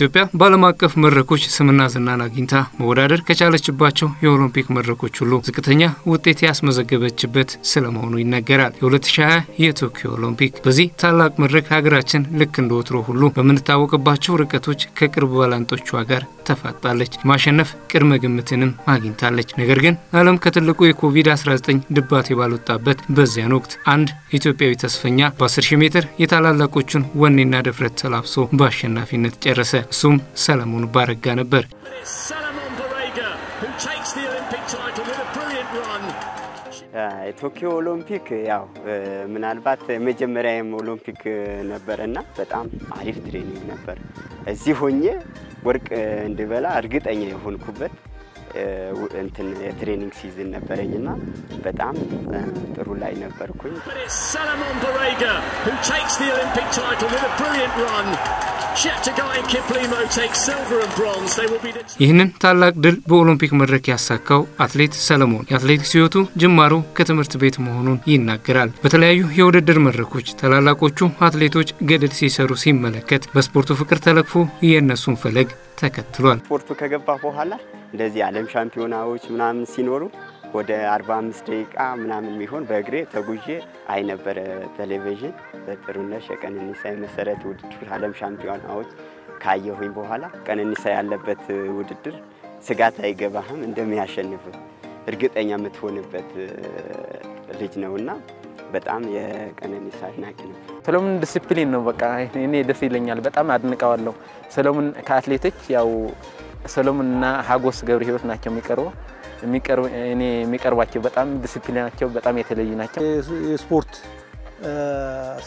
ኢትዮጵያ በዓለም አቀፍ መድረኮች ስምና ዝናን አግኝታ መወዳደር ከቻለችባቸው የኦሎምፒክ መድረኮች ሁሉ ዝቅተኛ ውጤት ያስመዘገበችበት ስለመሆኑ ይነገራል። የ2020 የቶኪዮ ኦሎምፒክ በዚህ ታላቅ መድረክ ሀገራችን ልክ እንደ ወትሮ ሁሉ በምንታወቅባቸው ርቀቶች ከቅርብ ባላንጦቿ ጋር ተፋጣለች። የማሸነፍ ቅድመ ግምትንም አግኝታለች። ነገር ግን ዓለም ከትልቁ የኮቪድ-19 ድባቴ ባልወጣበት በዚያን ወቅት አንድ ኢትዮጵያዊ ተስፈኛ በ10 ሺህ ሜትር የታላላቆቹን ወኔና ድፍረት ተላብሶ በአሸናፊነት ጨረሰ። እሱም ሰለሞን ባረጋ ነበር። የቶኪዮ ኦሎምፒክ ያው ምናልባት መጀመሪያም ኦሎምፒክ ነበረና በጣም አሪፍ training ነበር። እዚህ ሆኜ ወርቅ እንድበላ እርግጠኛ የሆንኩበት እንትን የ training season ነበረኝና በጣም ጥሩ ላይ ነበርኩኝ። ይህንን ታላቅ ድል በኦሎምፒክ መድረክ ያሳካው አትሌት ሰለሞን የአትሌቲክስ ሕይወቱ ጅማሮ ከትምህርት ቤት መሆኑን ይናገራል። በተለያዩ የውድድር መድረኮች ታላላቆቹ አትሌቶች ገድል ሲሰሩ ሲመለከት በስፖርቱ ፍቅር ተለክፎ የእነሱን ፈለግ ተከትሏል። ስፖርቱ ከገባ በኋላ እንደዚህ ዓለም ሻምፒዮናዎች ምናምን ሲኖሩ ወደ 45 ደቂቃ ምናምን የሚሆን በእግሬ ተጉዤ አይ ነበረ ቴሌቪዥን በጥሩነሽ የቀነኒሳ መሰረት ውድድር ዓለም ሻምፒዮናዎች ካየሁኝ በኋላ ቀነኒሳ ያለበት ውድድር ስጋት አይገባህም እንደሚያሸንፍ እርግጠኛ የምትሆንበት ልጅ ነውና በጣም የቀነኒሳ አድናቂ ነው። ሰሎሞን ዲሲፕሊን ነው። በቃ እኔ ደስ ይለኛል፣ በጣም አድንቀዋለሁ። ሰሎሞን ከአትሌቶች ያው ሰሎሞን እና ሀጎስ ገብረ ሕይወት ናቸው የሚቀርበው እኔ የሚቀርባቸው በጣም ዲሲፕሊናቸው በጣም የተለዩ ናቸው። የስፖርት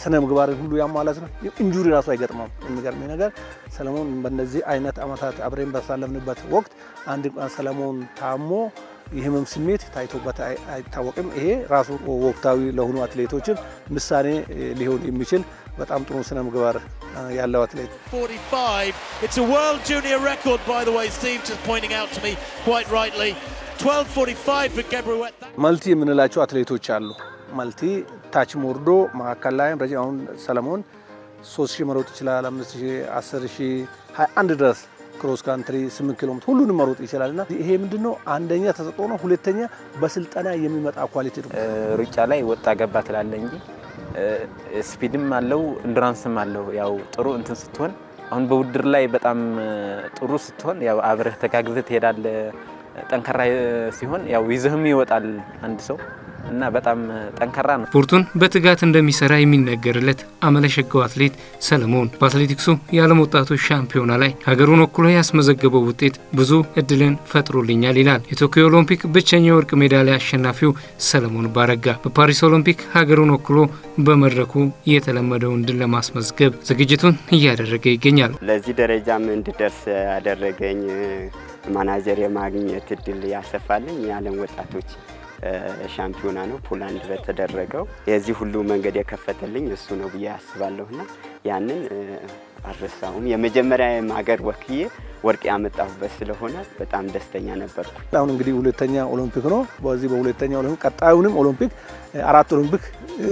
ስነ ምግባርን ሁሉ ያሟላት ነው። injury ራሱ አይገጥመም። የሚገርመኝ ነገር ሰለሞን በእነዚህ አይነት አመታት አብሬን ባሳለፍንበት ወቅት አንድ ሰለሞን ታሞ የህመም ስሜት ታይቶበት አይታወቅም። ይሄ ራሱ ወቅታዊ ለሆኑ አትሌቶችን ምሳሌ ሊሆን የሚችል በጣም ጥሩ ስነ ምግባር ያለው አትሌት multi የምንላቸው አትሌቶች አሉ። multi ታች ሞርዶ መካከል ላይም ረጅም አሁን ሰለሞን ሶስት ሺህ መሮጥ ይችላል። አምስት ሺህ አስር ሺህ ሀያ አንድ ድረስ cross country ስምንት ኪሎ ሜትር ሁሉንም መሮጥ ይችላል እና ይሄ ምንድነው አንደኛ ተሰጥኦ ነው፣ ሁለተኛ በስልጠና የሚመጣ quality ነው። ሩጫ ላይ ወጣ ገባ ትላለ እንጂ speed ም አለው endurance ም አለው። ያው ጥሩ እንትን ስትሆን አሁን በውድድር ላይ በጣም ጥሩ ስትሆን ያው አብረህ ተጋግዘህ ትሄዳለህ። ጠንካራ ሲሆን ያው ይዘህም ይወጣል አንድ ሰው እና በጣም ጠንካራ ነው። ስፖርቱን በትጋት እንደሚሰራ የሚነገርለት አመለሸጋው አትሌት ሰለሞን በአትሌቲክሱ የዓለም ወጣቶች ሻምፒዮና ላይ ሀገሩን ወክሎ ያስመዘገበው ውጤት ብዙ እድልን ፈጥሮልኛል ይላል። የቶኪዮ ኦሎምፒክ ብቸኛ የወርቅ ሜዳሊያ አሸናፊው ሰለሞን ባረጋ በፓሪስ ኦሎምፒክ ሀገሩን ወክሎ በመድረኩ የተለመደውን ድል ለማስመዝገብ ዝግጅቱን እያደረገ ይገኛል። ለዚህ ደረጃም እንድደርስ ያደረገኝ ማናጀር የማግኘት እድል ያሰፋልኝ የዓለም ወጣቶች ሻምፒዮና ነው ፖላንድ በተደረገው የዚህ ሁሉ መንገድ የከፈተልኝ እሱ ነው ብዬ አስባለሁና ያንን አልረሳውም። የመጀመሪያ ሀገር ወክዬ ወርቅ ያመጣሁበት ስለሆነ በጣም ደስተኛ ነበርኩ። አሁን እንግዲህ ሁለተኛ ኦሎምፒክ ነው። በዚህ በሁለተኛ ኦሎምፒክ ቀጣዩንም ኦሎምፒክ አራት ኦሎምፒክ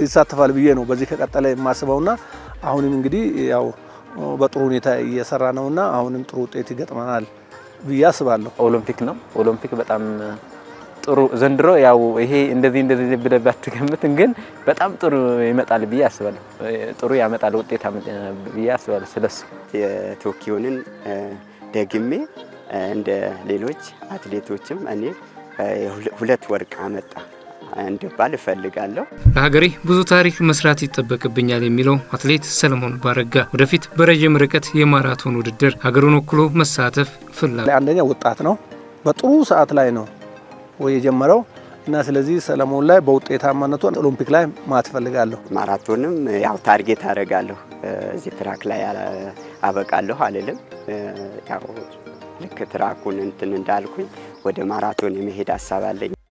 ይሳተፋል ብዬ ነው በዚህ ከቀጠለ የማስበውና አሁንም እንግዲህ ያው በጥሩ ሁኔታ እየሰራ ነውና አሁንም ጥሩ ውጤት ይገጥመናል ብዬ አስባለሁ። ኦሎምፒክ ነው። ኦሎምፒክ በጣም ጥሩ ዘንድሮ ያው ይሄ እንደዚህ እንደዚህ ብለህ ባትገምትም ግን በጣም ጥሩ ይመጣል ብዬ አስባለሁ። ጥሩ ያመጣል ውጤት ብዬ አስባለሁ። ስለሱ የቶኪዮንን ደግሜ እንደ ሌሎች አትሌቶችም እኔ ሁለት ወርቅ አመጣ እንድባል እፈልጋለሁ። ለሀገሬ ብዙ ታሪክ መስራት ይጠበቅብኛል የሚለው አትሌት ሰለሞን ባረጋ ወደፊት በረዥም ርቀት የማራቶን ውድድር ሀገሩን ወክሎ መሳተፍ ፍላጎት አንደኛ ወጣት ነው፣ በጥሩ ሰዓት ላይ ነው የጀመረው እና ስለዚህ ሰለሞን ላይ በውጤታማነቱ ኦሎምፒክ ላይ ማት እፈልጋለሁ። ማራቶንም ያው target አደርጋለሁ። እዚህ track ላይ አበቃለሁ አልልም። ያው ልክ track ኡን እንትን እንዳልኩኝ ወደ ማራቶን የመሄድ ሀሳብ አለኝ።